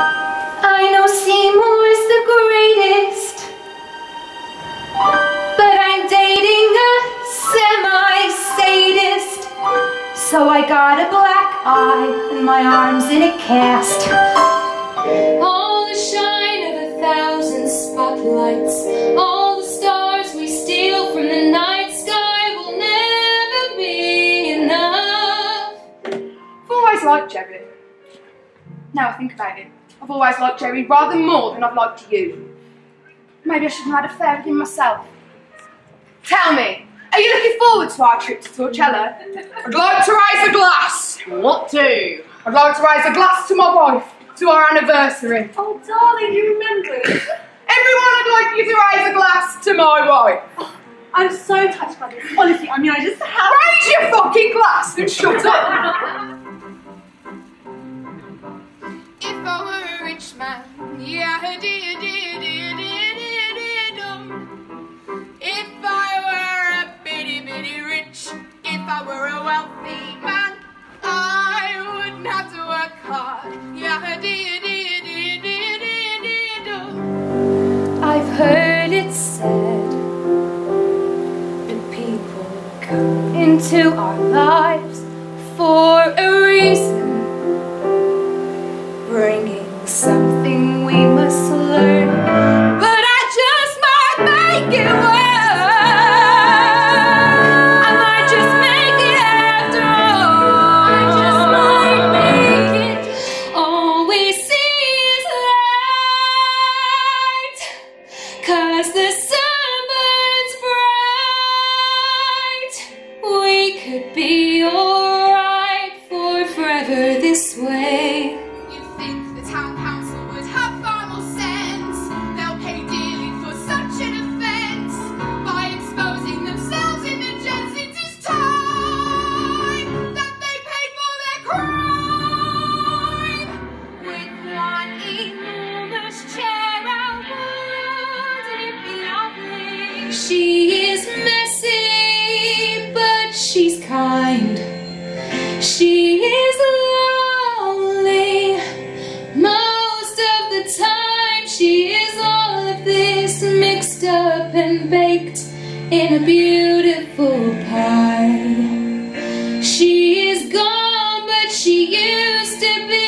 I know Seymour's the greatest, but I'm dating a semi-sadist. So I got a black eye and my arm's in a cast. All the shine of a thousand spotlights, all the stars we steal from the night sky will never be Jerry. Now I think about it, I've always liked Jerry rather more than I've liked you. Maybe I should have had a fair with him myself. Tell me, are you looking forward to our trip to Torcello? I'd like to raise a glass. What to? I'd like to raise a glass to my wife, to our anniversary. Oh, darling, you remember it. Everyone, I'd like you to raise a glass to my wife. Oh, I'm so touched by this. Honestly, I mean, I just have. Raise your fucking glass and shut up. If I were a rich man, yeah, do do do do do If I were a bitty bitty rich, if I were a wealthy man, I wouldn't have to work hard. Yeah, do do do do do I've heard it said that people come into our lives for a reason, bringing something we must learn. But I just might make it work. I might just make it after all. I just might make it. All we see is light, cause the sun burns bright. We could be alright for forever this way. She is messy, but she's kind. She is lonely most of the time. She is all of this mixed up and baked in a beautiful pie. She is gone, but she used to be